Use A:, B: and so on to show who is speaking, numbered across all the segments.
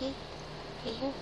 A: 여기, 여기.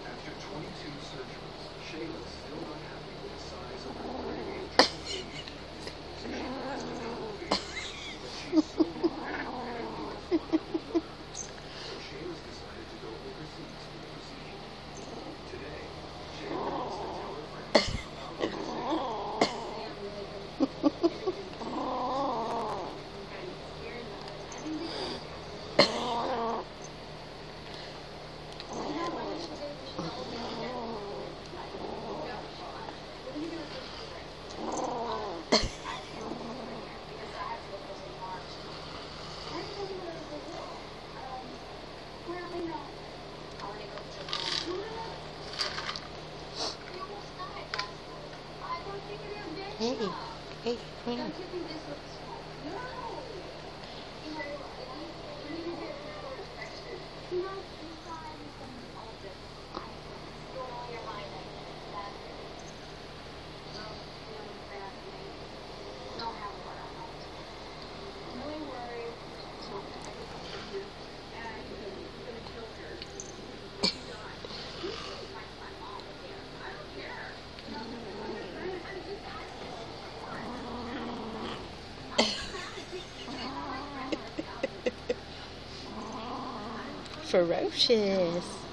B: Hey,
A: hey, here.
C: Ferocious.